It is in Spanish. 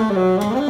Música